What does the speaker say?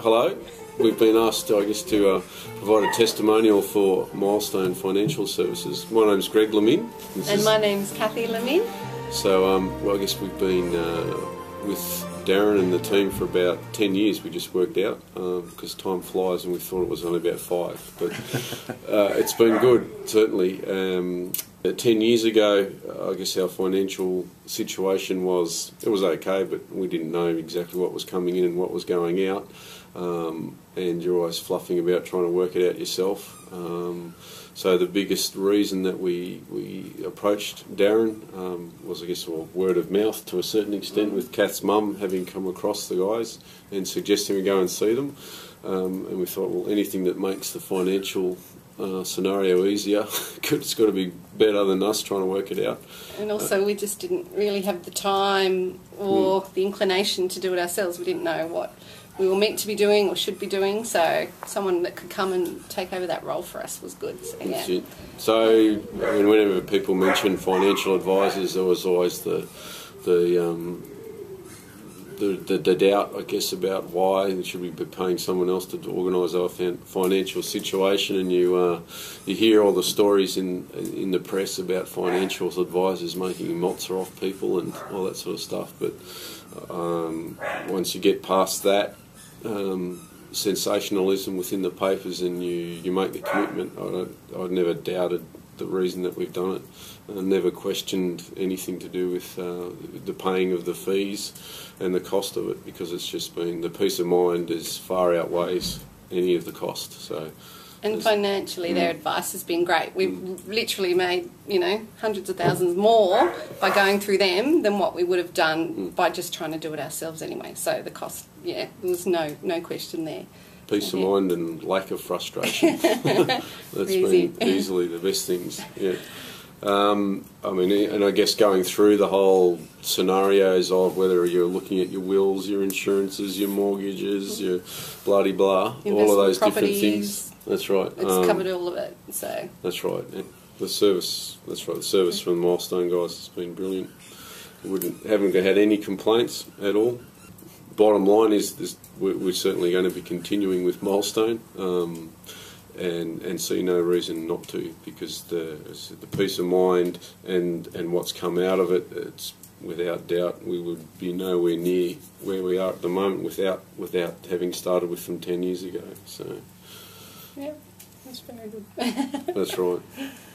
hello. We've been asked, I guess, to uh, provide a testimonial for Milestone Financial Services. My name's Greg Lemin. This And is- my name's Kathy Lemin. so, um, well, I guess we've been uh, with Darren and the team for about 10 years. We just worked out because time flies and we thought it was only about five. But uh, it's been good, certainly. Um, uh, 10 years ago, uh, I guess our financial situation was, it was okay, but we didn't know exactly what was coming in and what was going out. Um, and you're always fluffing about trying to work it out yourself. Um, so the biggest reason that we, we approached Darren um, was, I guess, well, word of mouth to a certain extent, with Kath's mum having come across the guys and suggesting we go and see them. Um, and we thought, well, anything that makes the financial uh, scenario easier, it's got to be better than us trying to work it out. And also, we just didn't really have the time or the inclination to do it ourselves. We didn't know what we were meant to be doing or should be doing. So, someone that could come and take over that role for us was good. So, yeah. So, I mean, whenever people mention financial advisors, there was always the the um, the, the, the doubt, I guess, about why should we be paying someone else to organise our financial situation, and you uh, you hear all the stories in in the press about financial advisors making mozza off people and all that sort of stuff. But um, once you get past that. Um, sensationalism within the papers and you, you make the commitment. I don't, I've never doubted the reason that we've done it. I never questioned anything to do with uh, the paying of the fees and the cost of it because it's just been the peace of mind is far outweighs any of the cost. So And financially, their mm. advice has been great. We've mm. literally made, you know, hundreds of thousands more by going through them than what we would have done mm. by just trying to do it ourselves anyway. So the cost, yeah, there was no no question there. Peace of mind and lack of frustration. That's Easy. been easily the best things. Yeah. Um, I mean, and I guess going through the whole scenarios of whether you're looking at your wills, your insurances, your mortgages, your bloody blah, all of those different things. That's right. It's Um, covered all of it. So That's right. yeah. The service. That's right. The service from the Milestone guys has been brilliant. We wouldn't haven't had any complaints at all. Bottom line is, this, we're, we're certainly going to be continuing with Milestone, um, and and see no reason not to because the the peace of mind and and what's come out of it, it's without doubt we would be nowhere near where we are at the moment without without having started with them ten years ago. So yeah, that's very good. that's right.